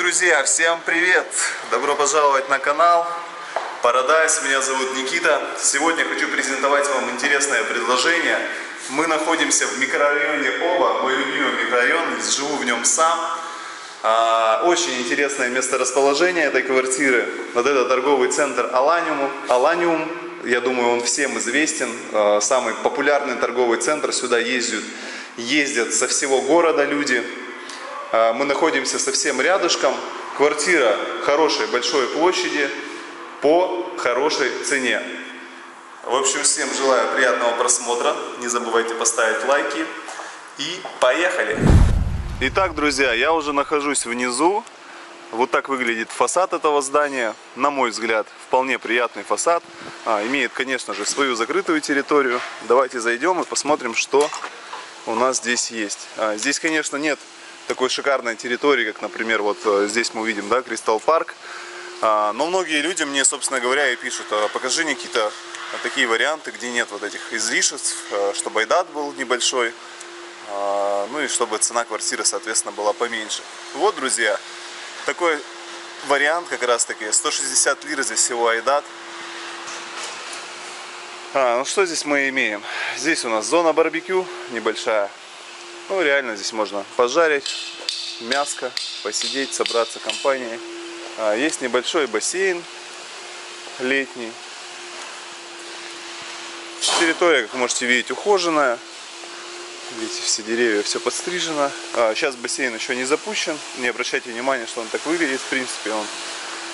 друзья, всем привет! Добро пожаловать на канал Paradise, меня зовут Никита. Сегодня хочу презентовать вам интересное предложение. Мы находимся в микрорайоне Оба, мой любимый микрорайон, живу в нем сам. А, очень интересное месторасположение этой квартиры. Вот это торговый центр Аланиум. Аланиум, я думаю, он всем известен. А, самый популярный торговый центр. Сюда ездят, ездят со всего города люди. А, мы находимся совсем рядышком. Квартира хорошей большой площади по хорошей цене. В общем, всем желаю приятного просмотра. Не забывайте поставить лайки. И поехали! Итак, друзья, я уже нахожусь внизу. Вот так выглядит фасад этого здания. На мой взгляд, вполне приятный фасад. А, имеет, конечно же, свою закрытую территорию. Давайте зайдем и посмотрим, что у нас здесь есть. А, здесь, конечно, нет такой шикарной территории, как, например, вот э, здесь мы увидим, да, Кристалл Парк. А, но многие люди мне, собственно говоря, и пишут, «А покажи, Никита, такие варианты, где нет вот этих излишеств, чтобы айдат был небольшой, а, ну и чтобы цена квартиры, соответственно, была поменьше. Вот, друзья, такой вариант как раз таки, 160 лир здесь всего айдат. А, ну что здесь мы имеем? Здесь у нас зона барбекю небольшая. Ну, реально здесь можно пожарить мяско, посидеть, собраться компанией. А, есть небольшой бассейн летний. Территория, как можете видеть, ухоженная. Видите, все деревья, все подстрижено. А, сейчас бассейн еще не запущен. Не обращайте внимания, что он так выглядит. В принципе, он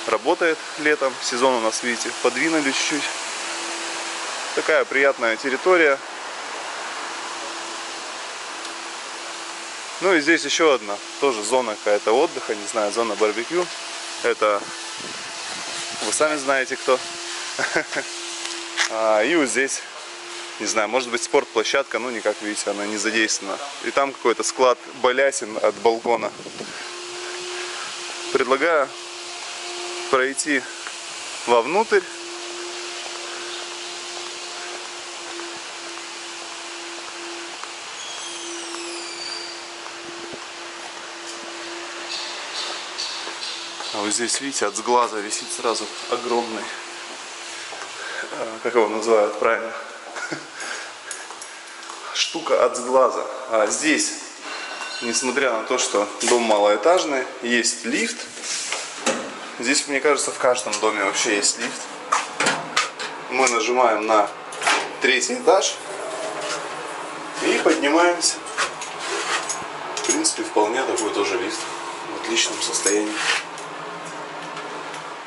работает летом. Сезон у нас, видите, подвинули чуть-чуть. Такая приятная территория. Ну и здесь еще одна, тоже зона какая-то отдыха, не знаю, зона барбекю. Это вы сами знаете кто. А, и вот здесь, не знаю, может быть спортплощадка, ну никак видите, она не задействована. И там какой-то склад балясин от балкона. Предлагаю пройти вовнутрь вот здесь, видите, от сглаза висит сразу огромный, а, как его называют правильно, штука от сглаза. А здесь, несмотря на то, что дом малоэтажный, есть лифт. Здесь, мне кажется, в каждом доме вообще есть лифт. Мы нажимаем на третий этаж и поднимаемся. В принципе, вполне такой тоже лифт в отличном состоянии.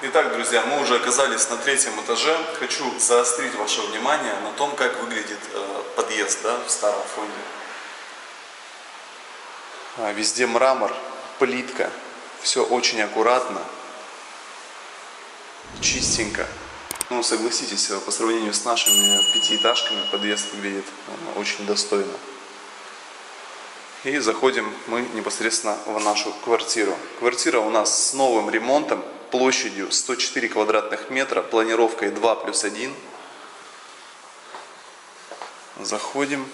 Итак, друзья, мы уже оказались на третьем этаже. Хочу заострить ваше внимание на том, как выглядит э, подъезд да, в старом фонде. А, везде мрамор, плитка, все очень аккуратно, чистенько. Ну, согласитесь, по сравнению с нашими пятиэтажками подъезд выглядит э, очень достойно. И заходим мы непосредственно в нашу квартиру. Квартира у нас с новым ремонтом, площадью 104 квадратных метра, планировкой 2 плюс 1. Заходим.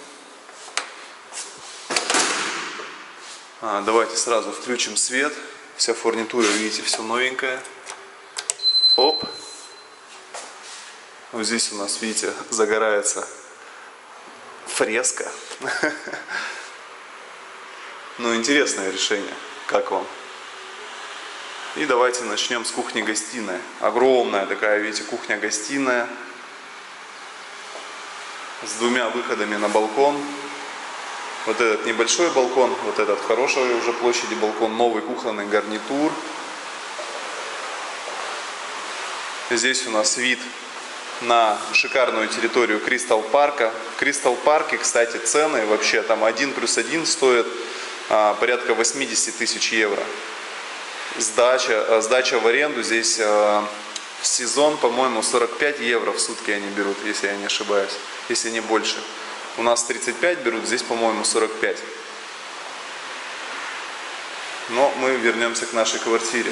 А, давайте сразу включим свет. Вся фурнитура, видите, все новенькое. Оп. Вот здесь у нас, видите, загорается фреска. Ну, интересное решение. Как вам? И давайте начнем с кухни-гостиной. Огромная такая, видите, кухня-гостиная. С двумя выходами на балкон. Вот этот небольшой балкон, вот этот хороший уже площади балкон, новый кухонный гарнитур. Здесь у нас вид на шикарную территорию Кристалл Парка. В Кристалл Парке, кстати, цены вообще там один плюс один стоит а, порядка 80 тысяч евро сдача, э, сдача в аренду здесь э, в сезон, по-моему, 45 евро в сутки они берут, если я не ошибаюсь, если не больше. У нас 35 берут, здесь, по-моему, 45. Но мы вернемся к нашей квартире.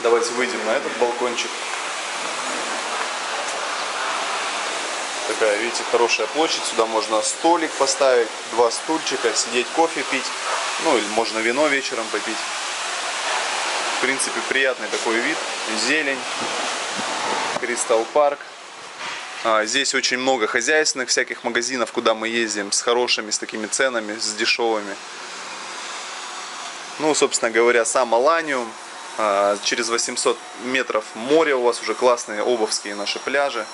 Давайте выйдем на этот балкончик. Такая, видите, хорошая площадь. Сюда можно столик поставить, два стульчика, сидеть кофе пить. Ну, или можно вино вечером попить. В принципе, приятный такой вид. Зелень. Кристалл парк. А, Здесь очень много хозяйственных всяких магазинов, куда мы ездим, с хорошими, с такими ценами, с дешевыми. Ну, собственно говоря, сам Аланиум. А, Через 800 метров море у вас уже классные обовские наши пляжи.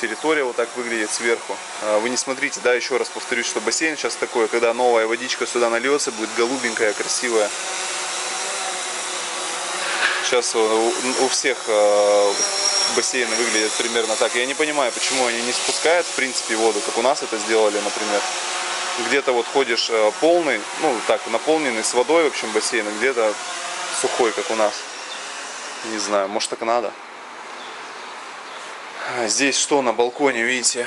Территория вот так выглядит сверху. А, Вы не смотрите, да, еще раз повторюсь, что бассейн сейчас такой, когда новая водичка сюда нальется, будет голубенькая, красивая. Сейчас у, всех э, бассейны выглядят примерно так. Я не понимаю, почему они не спускают, в принципе, воду, как у нас это сделали, например. Где-то вот ходишь э, полный, ну так, наполненный с водой, в общем, бассейн, а где-то сухой, как у нас. Не знаю, может так надо. А Здесь что на балконе, видите,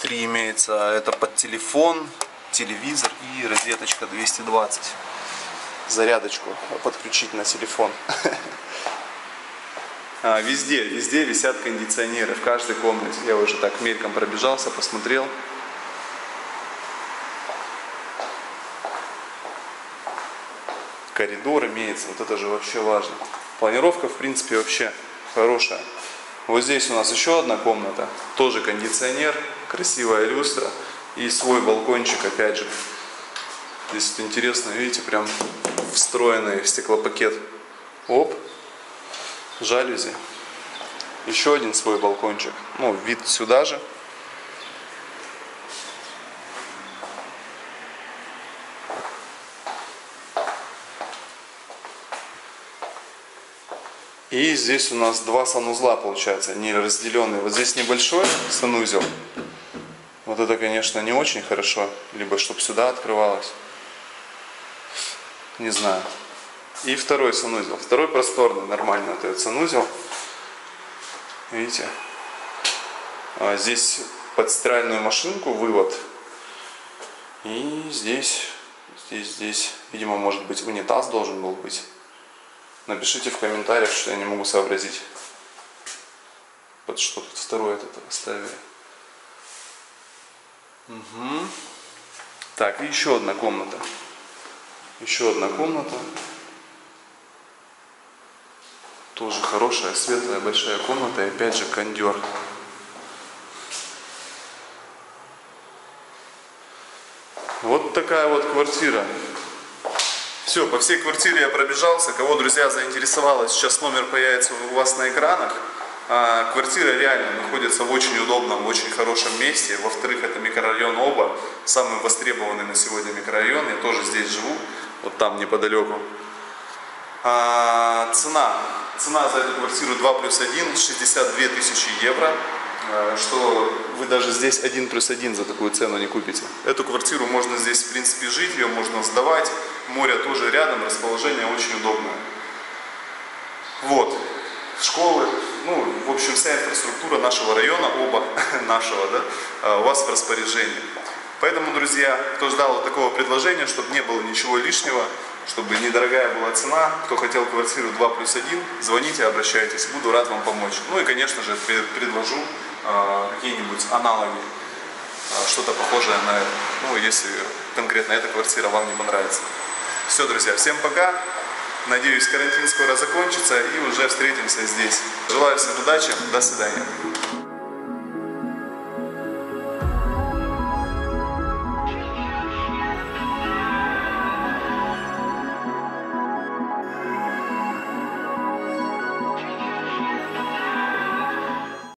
три имеется. Это под телефон, телевизор и розеточка 220 зарядочку подключить на телефон. А, Везде, везде висят кондиционеры, в каждой комнате. Я уже так мельком пробежался, посмотрел. Коридор имеется, вот это же вообще важно. Планировка, в принципе, вообще хорошая. Вот здесь у нас еще одна комната, тоже кондиционер, красивая люстра и свой балкончик, опять же. Здесь вот интересно, видите, прям встроенный стеклопакет. Оп, жалюзи. Еще один свой балкончик. Ну, вид сюда же. И здесь у нас два санузла, получается, не разделенные. Вот здесь небольшой санузел. Вот это, конечно, не очень хорошо. Либо чтобы сюда открывалось. Не знаю. И второй санузел. Второй просторный, нормально этот санузел. Видите? А здесь под стиральную машинку вывод. И здесь, здесь, здесь, видимо, может быть унитаз должен был быть. Напишите в комментариях, что я не могу сообразить. Под что тут второй этот оставили. Угу. Так, и еще одна комната. Еще одна комната. Тоже хорошая, светлая, большая комната. И опять же кондер. Вот такая вот квартира. Все, по всей квартире я пробежался. Кого, друзья, заинтересовало, сейчас номер появится у вас на экранах. А, квартира реально находится в очень удобном, в очень хорошем месте. Во-вторых, это микрорайон Оба, самый востребованный на сегодня микрорайон. Я тоже здесь живу, вот там неподалеку. А, цена. Цена за эту квартиру 2 плюс 1, 62 тысячи евро. А, Что вы даже здесь 1 плюс 1 за такую цену не купите. Эту квартиру можно здесь, в принципе, жить, ее можно сдавать. Море тоже рядом, расположение очень удобное. Вот, школы, ну, в общем, вся инфраструктура нашего района, оба нашего, да, а, у вас в распоряжении. Поэтому, друзья, кто ждал такого предложения, чтобы не было ничего лишнего, чтобы недорогая была цена, кто хотел квартиру 2 плюс 1, звоните, обращайтесь, буду рад вам помочь. Ну и, конечно же, пре- предложу а, какие-нибудь аналоги, а, что-то похожее на это. Ну, если конкретно эта квартира вам не понравится. Все, друзья, всем пока. Надеюсь, карантин скоро закончится и уже встретимся здесь. Желаю всем удачи. До свидания.